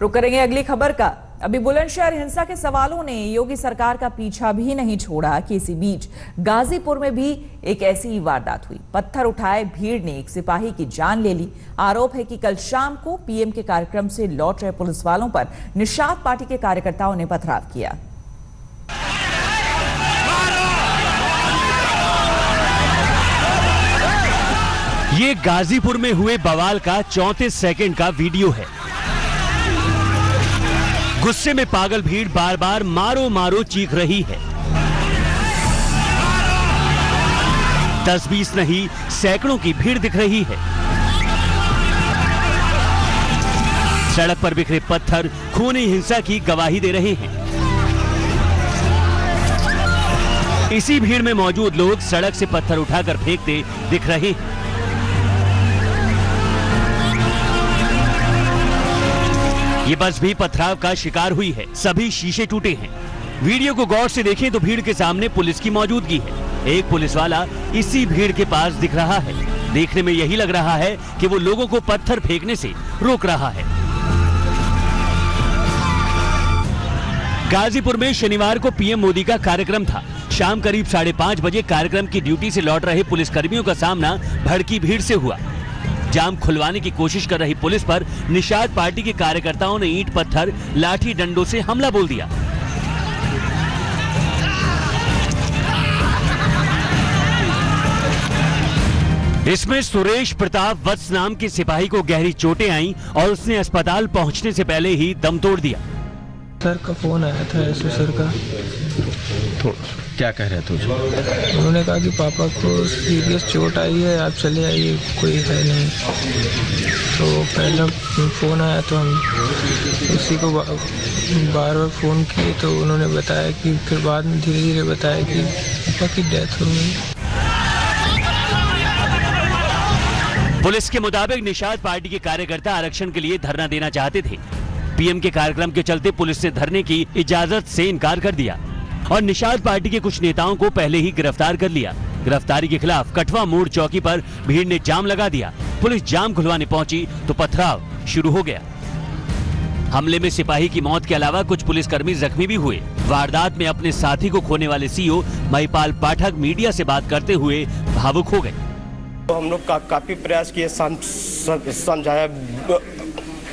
रुक करेंगे अगली खबर का। अभी बुलंदशहर हिंसा के सवालों ने योगी सरकार का पीछा भी नहीं छोड़ा। कि इसी बीच गाजीपुर में भी एक ऐसी ही वारदात हुई। पत्थर उठाए भीड़ ने एक सिपाही की जान ले ली। आरोप है कि कल शाम को पीएम के कार्यक्रम से लौट रहे पुलिस वालों पर निषाद पार्टी के कार्यकर्ताओं ने पथराव किया। ये गाजीपुर में हुए बवाल का चौंतीस सेकंड का वीडियो है। गुस्से में पागल भीड़ बार बार मारो मारो चीख रही है। दस बीस नहीं, सैकड़ों की भीड़ दिख रही है। सड़क पर बिखरे पत्थर, खूनी हिंसा की गवाही दे रहे हैं। इसी भीड़ में मौजूद लोग सड़क से पत्थर उठाकर फेंकते दिख रहे हैं। ये बस भी पथराव का शिकार हुई है। सभी शीशे टूटे हैं। वीडियो को गौर से देखें तो भीड़ के सामने पुलिस की मौजूदगी है। एक पुलिस वाला इसी भीड़ के पास दिख रहा है। देखने में यही लग रहा है कि वो लोगों को पत्थर फेंकने से रोक रहा है। गाजीपुर में शनिवार को पीएम मोदी का कार्यक्रम था। शाम करीब साढ़े पाँच बजे कार्यक्रम की ड्यूटी से लौट रहे पुलिसकर्मियों का सामना भड़की भीड़ से हुआ। जाम खुलवाने की कोशिश कर रही पुलिस पर निषाद पार्टी के कार्यकर्ताओं ने ईंट पत्थर, लाठी डंडों से हमला बोल दिया। इसमें सुरेश प्रताप वत्स नाम के सिपाही को गहरी चोटें आईं और उसने अस्पताल पहुँचने से पहले ही दम तोड़ दिया। सर का फ़ोन आया था एसओ सर का। तो क्या कह रहे थे उन्होंने कहा कि पापा को सीरियस चोट आई है आप चले आइए कोई है नहीं। तो पहला फ़ोन आया तो हम उसी को बार बार फ़ोन किए तो उन्होंने बताया कि फिर बाद में धीरे धीरे बताया कि पापा की डेथ हो गई। पुलिस के मुताबिक निषाद पार्टी के कार्यकर्ता आरक्षण के लिए धरना देना चाहते थे। पीएम के कार्यक्रम के चलते पुलिस ने धरने की इजाज़त से इनकार कर दिया और निषाद पार्टी के कुछ नेताओं को पहले ही गिरफ़्तार कर लिया। गिरफ्तारी के खिलाफ कठवा मोड़ चौकी पर भीड़ ने जाम लगा दिया। पुलिस जाम खुलवाने पहुँची तो पथराव शुरू हो गया। हमले में सिपाही की मौत के अलावा कुछ पुलिसकर्मी जख्मी भी हुए। वारदात में अपने साथी को खोने वाले सीओ महिपाल पाठक मीडिया से बात करते हुए भावुक हो गए। तो हम लोग का, काफ़ी प्रयास किए सम, सम, समझाया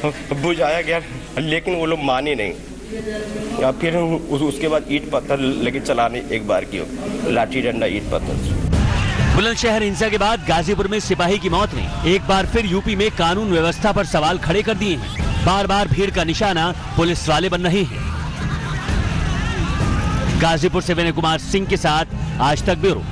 बुझाया गया लेकिन वो लोग माने नहीं। या फिर उस, उसके बाद ईट पत्थर लेके चलाने एक बार की लाठी डंडा ईट पत्थर। बुलंदशहर हिंसा के बाद गाजीपुर में सिपाही की मौत ने एक बार फिर यूपी में कानून व्यवस्था पर सवाल खड़े कर दिए हैं। बार बार भीड़ का निशाना पुलिस वाले बन रहे हैं। गाजीपुर से विनय कुमार सिंह के साथ आज तक ब्यूरो।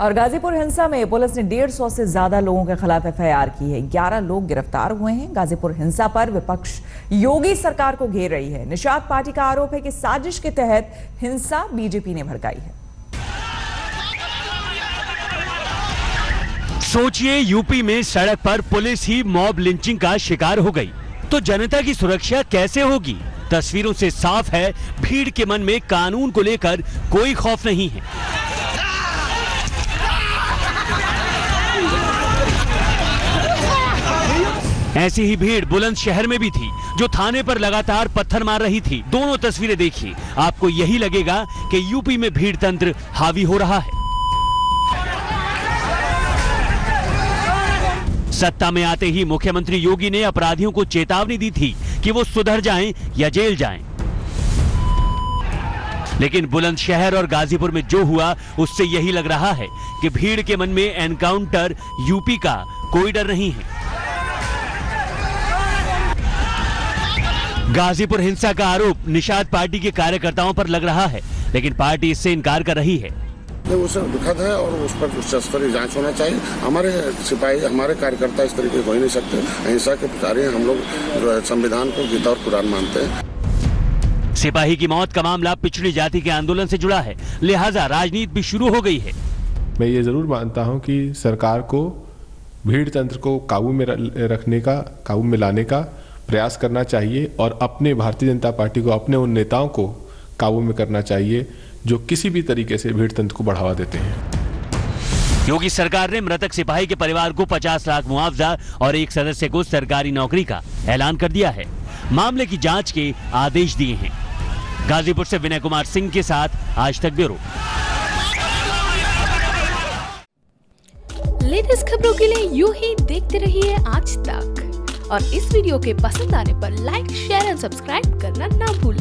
और गाजीपुर हिंसा में पुलिस ने डेढ़ सौ से ज़्यादा लोगों के खिलाफ एफआईआर की है। 11 लोग गिरफ़्तार हुए हैं। गाजीपुर हिंसा पर विपक्ष योगी सरकार को घेर रही है। निषाद पार्टी का आरोप है कि साजिश के तहत हिंसा बीजेपी ने भड़काई है। सोचिए, यूपी में सड़क पर पुलिस ही मॉब लिंचिंग का शिकार हो गई। तो जनता की सुरक्षा कैसे होगी? तस्वीरों से साफ़ है, भीड़ के मन में कानून को लेकर कोई खौफ नहीं है। ऐसी ही भीड़ बुलंदशहर में भी थी, जो थाने पर लगातार पत्थर मार रही थी। दोनों तस्वीरें देखिए आपको यही लगेगा कि यूपी में भीड़ तंत्र हावी हो रहा है। सत्ता में आते ही मुख्यमंत्री योगी ने अपराधियों को चेतावनी दी थी कि वो सुधर जाएँ या जेल जाएँ। लेकिन बुलंदशहर और गाजीपुर में जो हुआ, उससे यही लग रहा है कि भीड़ के मन में एनकाउंटर यूपी का कोई डर नहीं है। गाजीपुर हिंसा का आरोप निषाद पार्टी के कार्यकर्ताओं पर लग रहा है लेकिन पार्टी इससे इनकार कर रही है। उसे दुखद है और उस पर उच्च स्तरीय जाँच होना चाहिए। हमारे सिपाही हमारे कार्यकर्ता इस तरीके हो ही नहीं सकते। अहिंसा के पुजारी हम लोग संविधान को गीता और कुरान मानते हैं। सिपाही की मौत का मामला पिछड़ी जाति के आंदोलन से जुड़ा है लिहाजा राजनीति भी शुरू हो गई है। मैं ये ज़रूर मानता हूँ कि सरकार को भीड़ तंत्र को काबू में रखने का काबू में लाने का प्रयास करना चाहिए और अपने भारतीय जनता पार्टी को अपने उन नेताओं को काबू में करना चाहिए जो किसी भी तरीके से भीड़ तंत्र को बढ़ावा देते हैं। योगी सरकार ने मृतक सिपाही के परिवार को 50 लाख मुआवजा और एक सदस्य को सरकारी नौकरी का ऐलान कर दिया है। मामले की जाँच के आदेश दिए हैं। गाजीपुर से विनय कुमार सिंह के साथ आज तक ब्यूरो। लेटेस्ट खबरों के लिए यू ही देखते रहिए आज तक। और इस वीडियो के पसंद आने पर लाइक शेयर एंड सब्सक्राइब करना ना भूलें।